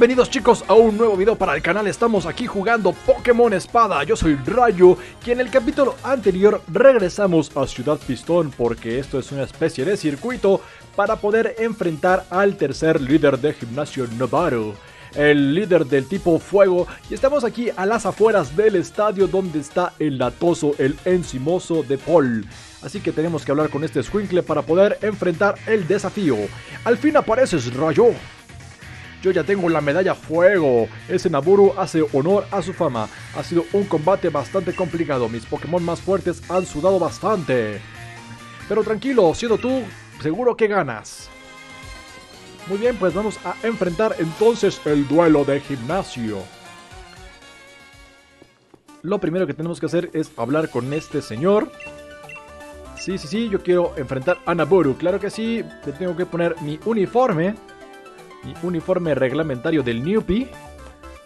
Bienvenidos chicos a un nuevo video para el canal, estamos aquí jugando Pokémon Espada, yo soy Rayo y en el capítulo anterior regresamos a Ciudad Pistón porque esto es una especie de circuito para poder enfrentar al tercer líder de gimnasio Novaru el líder del tipo fuego y estamos aquí a las afueras del estadio donde está el latoso, el encimoso de Paul. Así que tenemos que hablar con este Squinkle para poder enfrentar el desafío. Al fin apareces, Rayo. Yo ya tengo la medalla fuego. Ese Naburu hace honor a su fama. Ha sido un combate bastante complicado. Mis Pokémon más fuertes han sudado bastante. Pero tranquilo, siendo tú, seguro que ganas. Muy bien, pues vamos a enfrentar entonces el duelo de gimnasio. Lo primero que tenemos que hacer es hablar con este señor. Sí, sí, sí, yo quiero enfrentar a Naburu. Claro que sí, le tengo que poner mi uniforme mi uniforme reglamentario del Newpie.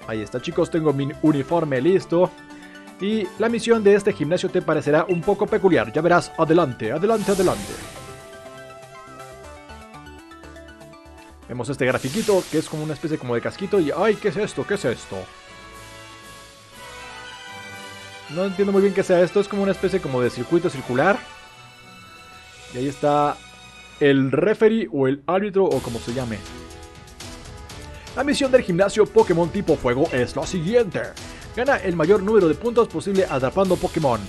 Ahí está chicos, tengo mi uniforme listo. Y la misión de este gimnasio te parecerá un poco peculiar. Ya verás, adelante, adelante, adelante. Vemos este grafiquito que es como una especie como de casquito y... ¡Ay! ¿Qué es esto? ¿Qué es esto? No entiendo muy bien qué sea esto. Es como una especie como de circuito circular. Y ahí está el referee o el árbitro o como se llame. La misión del gimnasio Pokémon tipo Fuego es la siguiente. Gana el mayor número de puntos posible atrapando Pokémon.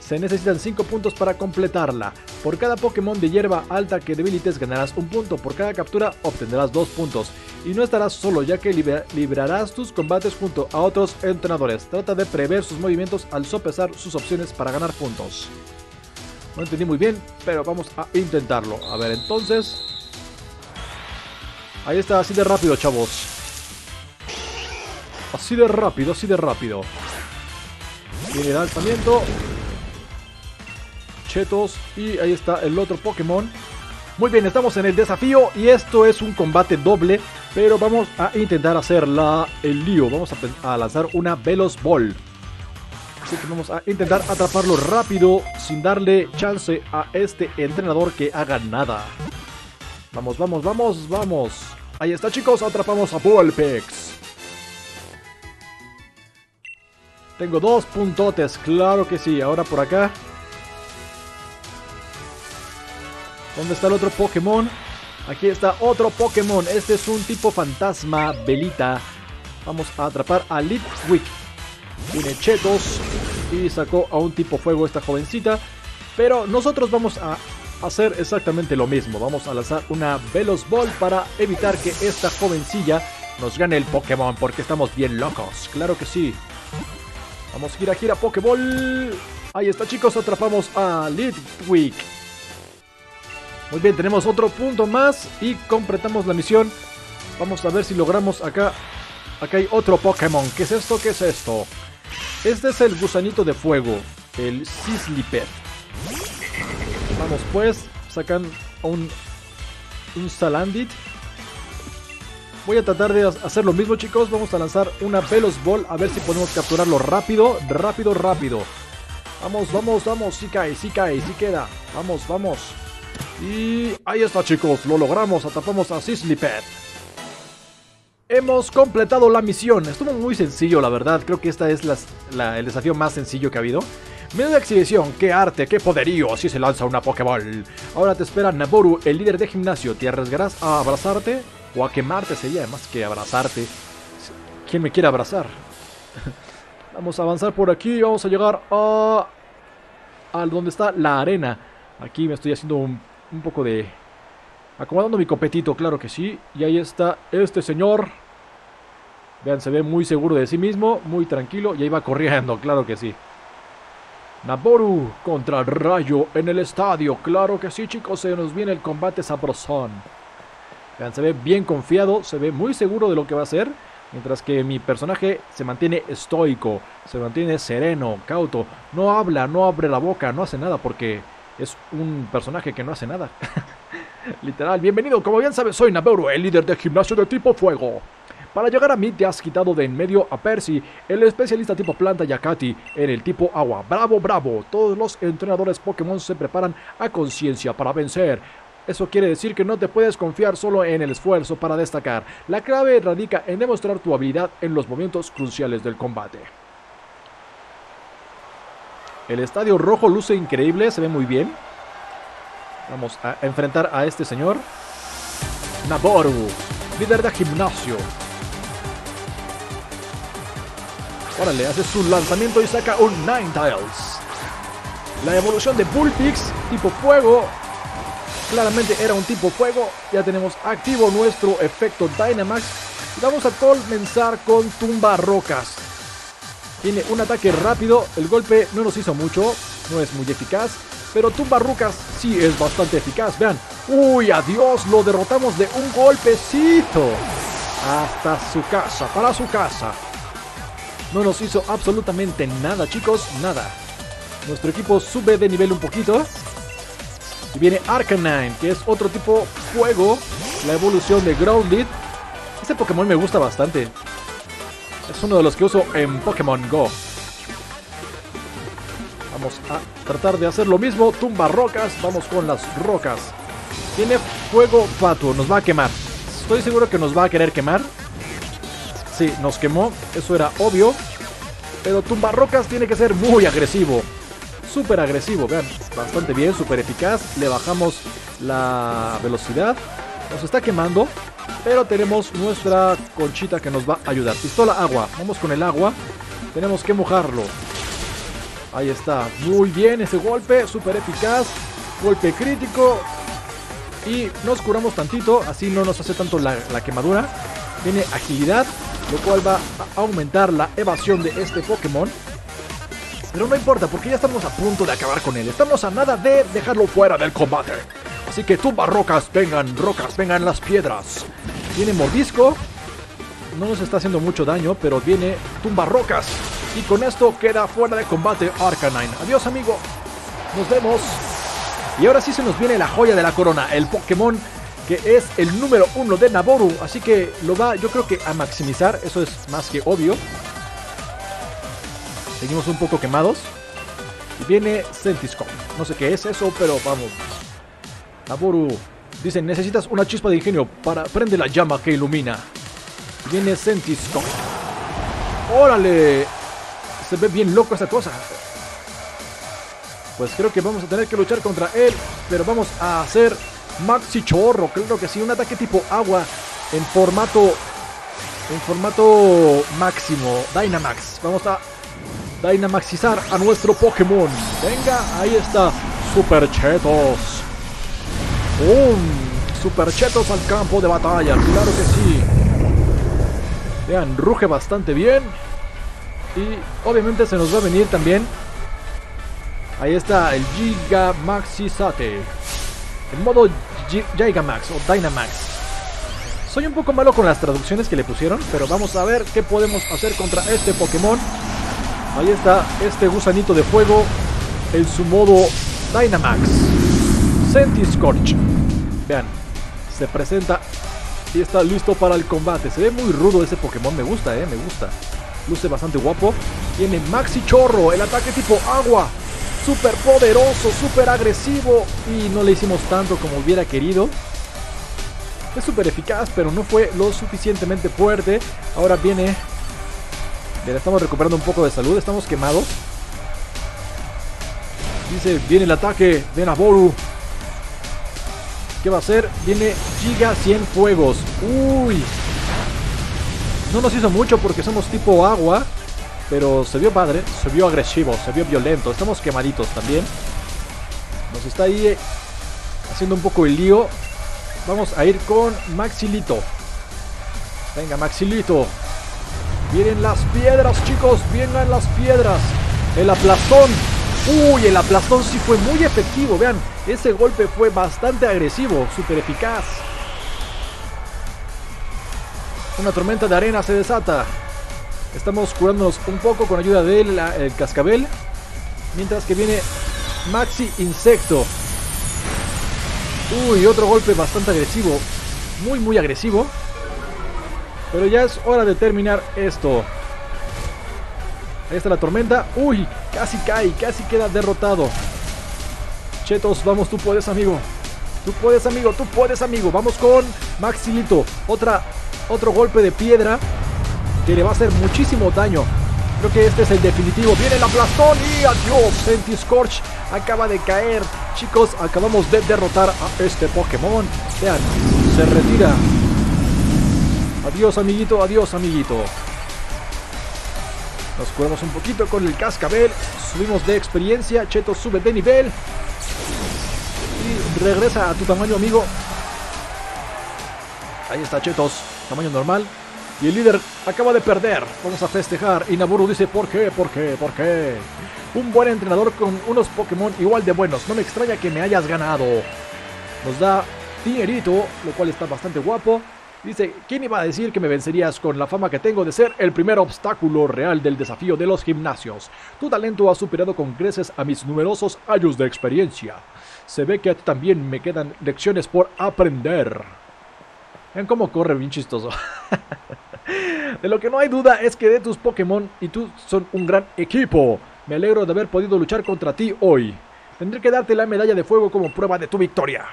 Se necesitan 5 puntos para completarla. Por cada Pokémon de hierba alta que debilites ganarás un punto. Por cada captura obtendrás 2 puntos. Y no estarás solo ya que librarás tus combates junto a otros entrenadores. Trata de prever sus movimientos al sopesar sus opciones para ganar puntos. No entendí muy bien, pero vamos a intentarlo. A ver, entonces... Ahí está, así de rápido, chavos. Así de rápido, así de rápido. Viene el lanzamiento. Chetos. Y ahí está el otro Pokémon. Muy bien, estamos en el desafío y esto es un combate doble, pero vamos a intentar hacer la, el lío. Vamos a, a lanzar una Velos Ball. Así que vamos a intentar atraparlo rápido sin darle chance a este entrenador que haga nada. Vamos, vamos, vamos, vamos. Ahí está, chicos. Atrapamos a Vulpix. Tengo dos puntotes, claro que sí. Ahora por acá. ¿Dónde está el otro Pokémon? Aquí está otro Pokémon. Este es un tipo fantasma, Belita. Vamos a atrapar a Litwick. Tiene chetos. Y sacó a un tipo fuego esta jovencita. Pero nosotros vamos a hacer exactamente lo mismo. Vamos a lanzar una Velos Ball para evitar que esta jovencilla nos gane el Pokémon porque estamos bien locos. Claro que sí. Vamos, gira, gira, Pokéball. Ahí está, chicos. Atrapamos a Litwick. Muy bien, tenemos otro punto más y completamos la misión. Vamos a ver si logramos acá. Acá hay otro Pokémon. ¿Qué es esto? ¿Qué es esto? Este es el gusanito de fuego, el Sislipet. Vamos pues, sacan un, un Salandit. Voy a tratar de hacer lo mismo chicos, vamos a lanzar una Velos Ball a ver si podemos capturarlo rápido, rápido, rápido. Vamos, vamos, vamos, si cae, si cae, si queda. Vamos, vamos. Y ahí está chicos, lo logramos, atrapamos a Sislipet. Hemos completado la misión, estuvo muy sencillo la verdad, creo que esta es el desafío más sencillo que ha habido. Menuda exhibición, qué arte, qué poderío, así se lanza una Pokéball. Ahora te espera Naboru, el líder de gimnasio. ¿Te arriesgarás a abrazarte? O a quemarte sería más que abrazarte. ¿Quién me quiere abrazar? vamos a avanzar por aquí, vamos a llegar a... a donde está la arena. Aquí me estoy haciendo un, un poco de... Acomodando mi copetito, claro que sí. Y ahí está este señor. Vean, se ve muy seguro de sí mismo, muy tranquilo. Y ahí va corriendo, claro que sí. Naboru contra Rayo en el estadio. Claro que sí, chicos, se nos viene el combate sabrosón. Vean, se ve bien confiado, se ve muy seguro de lo que va a hacer. Mientras que mi personaje se mantiene estoico, se mantiene sereno, cauto. No habla, no abre la boca, no hace nada porque es un personaje que no hace nada. Literal, bienvenido, como bien sabes, soy Naboru, el líder de gimnasio de tipo fuego. Para llegar a mí te has quitado de en medio a Percy, el especialista tipo planta y a Katy en el tipo agua. Bravo, bravo. Todos los entrenadores Pokémon se preparan a conciencia para vencer. Eso quiere decir que no te puedes confiar solo en el esfuerzo para destacar. La clave radica en demostrar tu habilidad en los momentos cruciales del combate. El estadio rojo luce increíble, se ve muy bien. Vamos a enfrentar a este señor. Naboru, líder de gimnasio. Órale, hace su lanzamiento y saca un Ninetales. La evolución de Bullpix, tipo fuego. Claramente era un tipo fuego. Ya tenemos activo nuestro efecto Dynamax. Vamos a comenzar con Tumba Rocas. Tiene un ataque rápido. El golpe no nos hizo mucho. No es muy eficaz. Pero Tumba Rocas sí es bastante eficaz. Vean. Uy, adiós. Lo derrotamos de un golpecito. Hasta su casa. Para su casa. No nos hizo absolutamente nada, chicos. Nada. Nuestro equipo sube de nivel un poquito. Y viene Arcanine, que es otro tipo fuego. La evolución de Grounded. Este Pokémon me gusta bastante. Es uno de los que uso en Pokémon Go. Vamos a tratar de hacer lo mismo. Tumba rocas. Vamos con las rocas. Tiene fuego fatuo. Nos va a quemar. Estoy seguro que nos va a querer quemar. Sí, nos quemó. Eso era obvio. Pero tumba rocas tiene que ser muy agresivo. Súper agresivo. Vean. Bastante bien. Súper eficaz. Le bajamos la velocidad. Nos está quemando. Pero tenemos nuestra conchita que nos va a ayudar. Pistola agua. Vamos con el agua. Tenemos que mojarlo. Ahí está. Muy bien ese golpe. Súper eficaz. Golpe crítico. Y nos curamos tantito. Así no nos hace tanto la quemadura. Tiene agilidad. Lo cual va a aumentar la evasión de este Pokémon. Pero no importa porque ya estamos a punto de acabar con él. Estamos a nada de dejarlo fuera del combate. Así que tumba rocas, vengan, rocas, vengan las piedras. Tiene mordisco. No nos está haciendo mucho daño, pero viene tumba rocas. Y con esto queda fuera de combate Arcanine. Adiós, amigo. Nos vemos. Y ahora sí se nos viene la joya de la corona, el Pokémon que es el número uno de Naboru. Así que lo va, yo creo que a maximizar. Eso es más que obvio. Seguimos un poco quemados. Y viene Sentiscom. No sé qué es eso, pero vamos. Naboru. Dicen, necesitas una chispa de ingenio para prende la llama que ilumina. Viene Sentiscom. ¡Órale! Se ve bien loco esa cosa. Pues creo que vamos a tener que luchar contra él. Pero vamos a hacer Maxi Chorro. Creo que sí, un ataque tipo agua en formato... En formato máximo. Dynamax. Vamos a Dynamaxizar a nuestro Pokémon. Venga, ahí está. Super Chetos. ¡Bum! Super Chetos al campo de batalla. Claro que sí. Vean, ruge bastante bien. Y obviamente se nos va a venir también. Ahí está el Giga Maxizate. En modo Gigamax o Dynamax. Soy un poco malo con las traducciones que le pusieron, pero vamos a ver qué podemos hacer contra este Pokémon. Ahí está este gusanito de fuego en su modo Dynamax. Sentiscorch. Vean, se presenta y está listo para el combate. Se ve muy rudo ese Pokémon, me gusta, eh, me gusta. Luce bastante guapo. Tiene Maxi Chorro, el ataque tipo agua. Súper poderoso, súper agresivo. Y no le hicimos tanto como hubiera querido. Es súper eficaz, pero no fue lo suficientemente fuerte. Ahora viene Bien, estamos recuperando un poco de salud, estamos quemados. Dice, viene el ataque de Naboru. ¿Qué va a hacer? Viene Giga 100 fuegos. Uy. No nos hizo mucho porque somos tipo agua. Pero se vio padre, se vio agresivo, se vio violento. Estamos quemaditos también. Nos está ahí eh, haciendo un poco el lío. Vamos a ir con Maxilito. Venga, Maxilito. Vienen las piedras, chicos. Vienen las piedras. El aplastón. Uy, el aplastón sí fue muy efectivo. Vean, ese golpe fue bastante agresivo, súper eficaz. Una tormenta de arena se desata. Estamos curándonos un poco con ayuda del el cascabel. Mientras que viene Maxi Insecto. Uy, otro golpe bastante agresivo. Muy, muy agresivo. Pero ya es hora de terminar esto. Ahí está la tormenta. Uy, casi cae, casi queda derrotado. Chetos, vamos, tú puedes, amigo. Tú puedes, amigo, tú puedes, amigo. Vamos con Maxilito. Otra, otro golpe de piedra que le va a hacer muchísimo daño. Creo que este es el definitivo. Viene el aplastón y adiós. Scorch acaba de caer. Chicos, acabamos de derrotar a este Pokémon. Vean, se retira. Adiós, amiguito, adiós, amiguito. Nos curamos un poquito con el cascabel. Subimos de experiencia. Cheto sube de nivel. Y regresa a tu tamaño, amigo. Ahí está Chetos, tamaño normal. Y el líder acaba de perder. Vamos a festejar. Y dice, ¿por qué? ¿Por qué? ¿Por qué? Un buen entrenador con unos Pokémon igual de buenos. No me extraña que me hayas ganado. Nos da dinerito, lo cual está bastante guapo. Dice, ¿quién iba a decir que me vencerías con la fama que tengo de ser el primer obstáculo real del desafío de los gimnasios? Tu talento ha superado con creces a mis numerosos años de experiencia. Se ve que a ti también me quedan lecciones por aprender. Vean cómo corre bien chistoso. de lo que no hay duda es que de tus Pokémon y tú son un gran equipo. Me alegro de haber podido luchar contra ti hoy. Tendré que darte la medalla de fuego como prueba de tu victoria.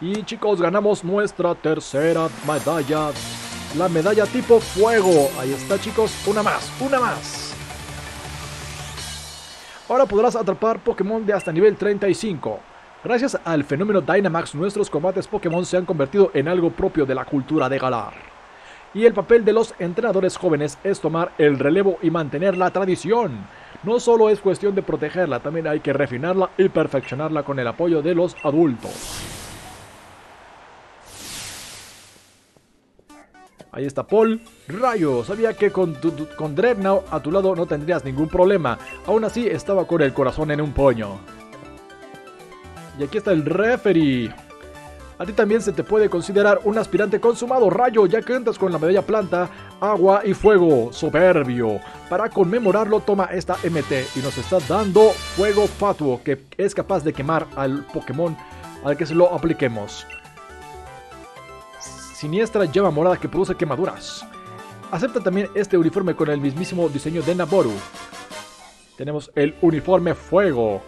Y chicos, ganamos nuestra tercera medalla. La medalla tipo fuego. Ahí está chicos, una más, una más. Ahora podrás atrapar Pokémon de hasta nivel 35. Gracias al fenómeno Dynamax, nuestros combates Pokémon se han convertido en algo propio de la cultura de Galar y el papel de los entrenadores jóvenes es tomar el relevo y mantener la tradición. No solo es cuestión de protegerla, también hay que refinarla y perfeccionarla con el apoyo de los adultos. Ahí está Paul. Rayo, sabía que con, con Dreadnought a tu lado no tendrías ningún problema. Aún así estaba con el corazón en un puño. Y aquí está el referee. A ti también se te puede considerar un aspirante consumado rayo, ya que entras con la medalla planta, agua y fuego, soberbio. Para conmemorarlo, toma esta MT y nos está dando fuego fatuo, que es capaz de quemar al Pokémon al que se lo apliquemos. Siniestra llama morada que produce quemaduras. Acepta también este uniforme con el mismísimo diseño de Naboru. Tenemos el uniforme fuego.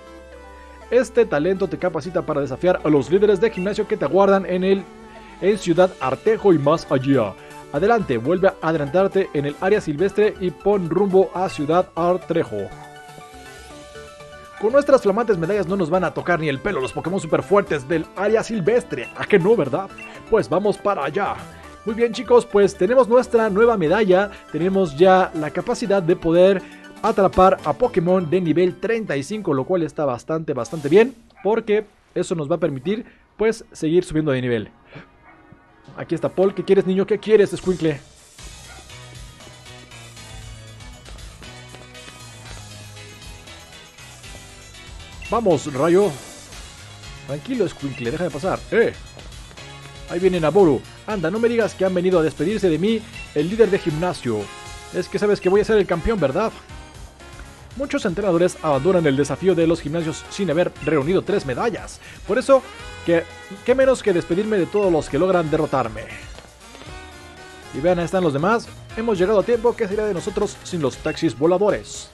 Este talento te capacita para desafiar a los líderes de gimnasio que te aguardan en, el, en Ciudad Artejo y más allá. Adelante, vuelve a adelantarte en el área silvestre y pon rumbo a Ciudad Artejo. Con nuestras flamantes medallas no nos van a tocar ni el pelo los Pokémon super fuertes del área silvestre. ¿A que no, verdad? Pues vamos para allá. Muy bien chicos, pues tenemos nuestra nueva medalla. Tenemos ya la capacidad de poder atrapar a Pokémon de nivel 35, lo cual está bastante, bastante bien, porque eso nos va a permitir, pues, seguir subiendo de nivel. Aquí está Paul, ¿qué quieres, niño? ¿Qué quieres, Squinkle? Vamos, Rayo. Tranquilo, Squinkle, deja de pasar. ¡Eh! Ahí viene Naboru. Anda, no me digas que han venido a despedirse de mí, el líder de gimnasio. Es que sabes que voy a ser el campeón, ¿verdad? Muchos entrenadores abandonan el desafío de los gimnasios sin haber reunido tres medallas. Por eso, que, qué menos que despedirme de todos los que logran derrotarme. Y vean, ahí están los demás. Hemos llegado a tiempo, ¿qué sería de nosotros sin los taxis voladores?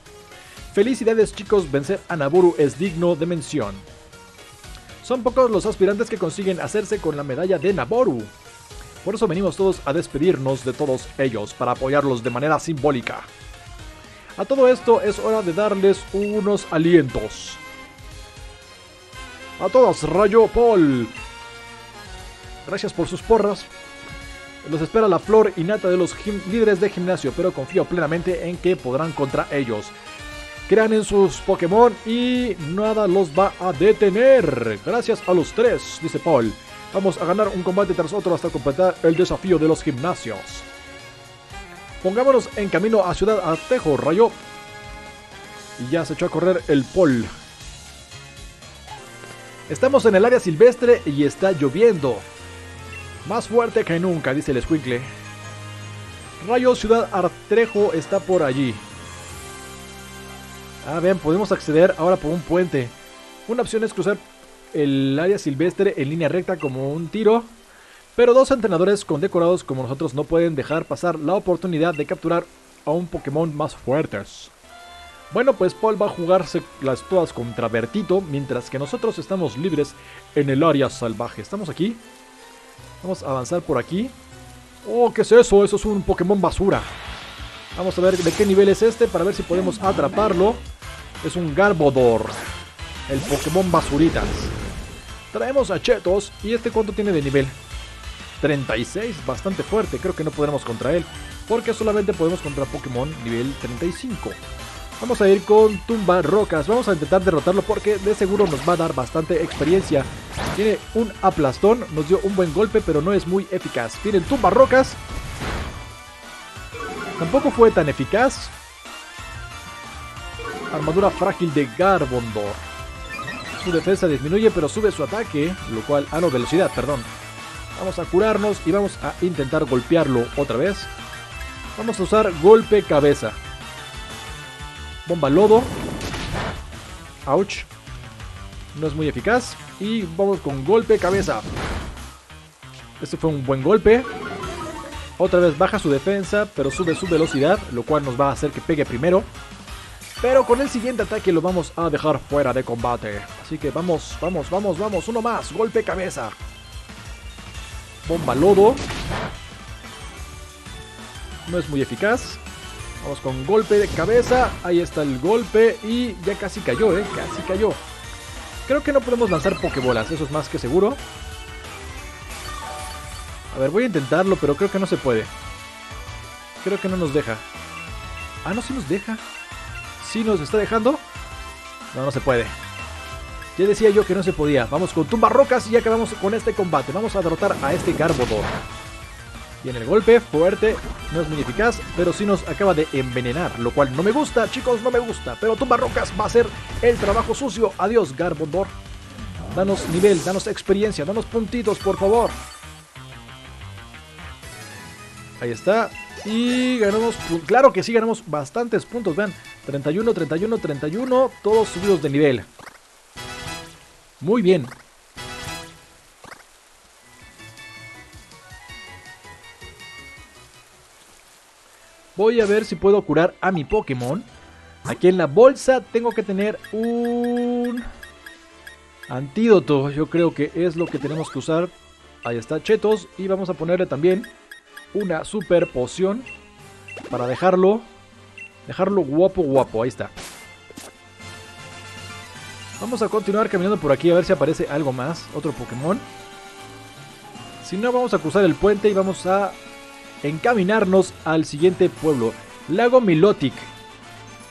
Felicidades chicos, vencer a Naburu es digno de mención. Son pocos los aspirantes que consiguen hacerse con la medalla de Naboru. Por eso venimos todos a despedirnos de todos ellos para apoyarlos de manera simbólica. A todo esto es hora de darles unos alientos. A todos, Rayo Paul. Gracias por sus porras. Los espera la flor innata de los líderes de gimnasio, pero confío plenamente en que podrán contra ellos. Crean en sus Pokémon y nada los va a detener. Gracias a los tres, dice Paul. Vamos a ganar un combate tras otro hasta completar el desafío de los gimnasios. Pongámonos en camino a Ciudad Artejo, rayo. Y ya se echó a correr el Pol. Estamos en el área silvestre y está lloviendo. Más fuerte que nunca, dice el Squinkle. Rayo Ciudad Artejo está por allí. Ah, ven, podemos acceder ahora por un puente. Una opción es cruzar el área silvestre en línea recta como un tiro. Pero dos entrenadores condecorados como nosotros no pueden dejar pasar la oportunidad de capturar a un Pokémon más fuertes. Bueno, pues Paul va a jugarse las todas contra Bertito, mientras que nosotros estamos libres en el área salvaje. Estamos aquí. Vamos a avanzar por aquí. Oh, ¿qué es eso? Eso es un Pokémon basura. Vamos a ver de qué nivel es este para ver si podemos atraparlo. Es un Garbodor. El Pokémon basuritas. Traemos a Chetos. ¿Y este cuánto tiene de nivel? 36, bastante fuerte. Creo que no podremos contra él. Porque solamente podemos contra Pokémon nivel 35. Vamos a ir con Tumba Rocas. Vamos a intentar derrotarlo porque de seguro nos va a dar bastante experiencia. Tiene un aplastón, nos dio un buen golpe, pero no es muy eficaz. Tienen Tumba Rocas. Tampoco fue tan eficaz. Armadura frágil de Garbondor. Su defensa disminuye, pero sube su ataque, lo cual... Ah, no, velocidad, perdón. Vamos a curarnos y vamos a intentar golpearlo otra vez. Vamos a usar golpe cabeza. Bomba lodo. Ouch. No es muy eficaz. Y vamos con golpe cabeza. Este fue un buen golpe. Otra vez baja su defensa, pero sube su velocidad, lo cual nos va a hacer que pegue primero. Pero con el siguiente ataque lo vamos a dejar fuera de combate. Así que vamos, vamos, vamos, vamos. Uno más. Golpe cabeza. Bomba lodo. No es muy eficaz. Vamos con golpe de cabeza. Ahí está el golpe. Y ya casi cayó, ¿eh? Casi cayó. Creo que no podemos lanzar pokebolas. Eso es más que seguro. A ver, voy a intentarlo, pero creo que no se puede. Creo que no nos deja. Ah, no, sí nos deja. ¿Sí nos está dejando? No, no se puede. Ya decía yo que no se podía. Vamos con tumba rocas y acabamos con este combate. Vamos a derrotar a este Garbodor. Y en el golpe fuerte, no es muy eficaz, pero sí nos acaba de envenenar, lo cual no me gusta, chicos, no me gusta. Pero Tumba Rocas va a ser el trabajo sucio. Adiós, Garbodor. Danos nivel, danos experiencia, danos puntitos, por favor. Ahí está. Y ganamos, claro que sí, ganamos bastantes puntos, vean. 31, 31, 31, todos subidos de nivel. Muy bien. Voy a ver si puedo curar a mi Pokémon. Aquí en la bolsa tengo que tener un antídoto. Yo creo que es lo que tenemos que usar. Ahí está Chetos. Y vamos a ponerle también una super poción. Para dejarlo. Dejarlo guapo guapo. Ahí está. Vamos a continuar caminando por aquí a ver si aparece algo más. Otro Pokémon. Si no, vamos a cruzar el puente y vamos a encaminarnos al siguiente pueblo, Lago Milotic.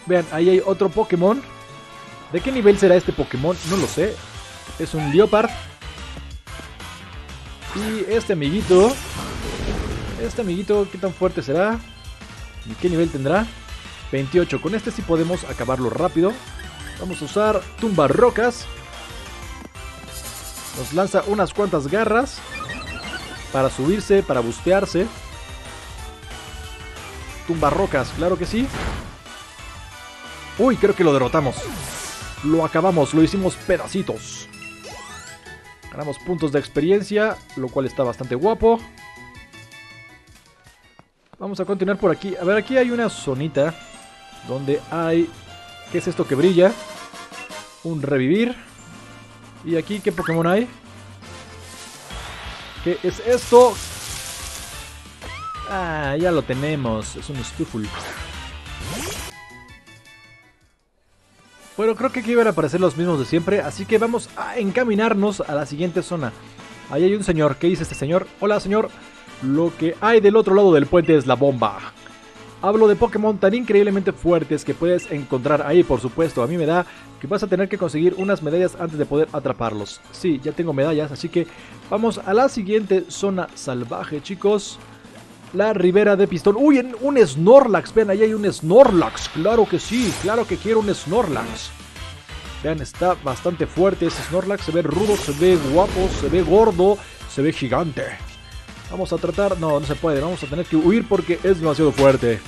Vean, ahí hay otro Pokémon. ¿De qué nivel será este Pokémon? No lo sé. Es un Leopard. Y este amiguito... Este amiguito, ¿qué tan fuerte será? ¿Y qué nivel tendrá? 28. Con este sí podemos acabarlo rápido. Vamos a usar tumba rocas. Nos lanza unas cuantas garras. Para subirse, para bustearse. Tumbarrocas, claro que sí. Uy, creo que lo derrotamos. Lo acabamos, lo hicimos pedacitos. Ganamos puntos de experiencia, lo cual está bastante guapo. Vamos a continuar por aquí. A ver, aquí hay una zonita donde hay... ¿Qué es esto que brilla? Un revivir. ¿Y aquí qué Pokémon hay? ¿Qué es esto? Ah, ya lo tenemos. Es un Stuffle. Bueno, creo que aquí iban a aparecer los mismos de siempre, así que vamos a encaminarnos a la siguiente zona. Ahí hay un señor. ¿Qué dice este señor? Hola, señor. Lo que hay del otro lado del puente es la bomba. Hablo de Pokémon tan increíblemente fuertes que puedes encontrar ahí, por supuesto. A mí me da que vas a tener que conseguir unas medallas antes de poder atraparlos. Sí, ya tengo medallas, así que vamos a la siguiente zona salvaje, chicos la ribera de pistón. Uy, un Snorlax. Vean, ahí hay un Snorlax. Claro que sí, claro que quiero un Snorlax. Vean, está bastante fuerte ese Snorlax. Se ve rudo, se ve guapo, se ve gordo, se ve gigante. Vamos a tratar... No, no se puede. Vamos a tener que huir porque es demasiado fuerte.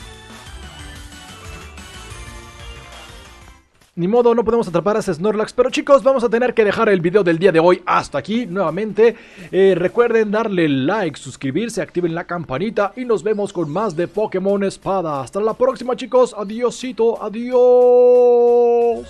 Ni modo, no podemos atrapar a ese Snorlax. Pero chicos, vamos a tener que dejar el video del día de hoy hasta aquí. Nuevamente, eh, recuerden darle like, suscribirse, activen la campanita. Y nos vemos con más de Pokémon Espada. Hasta la próxima chicos. Adiósito, adiós.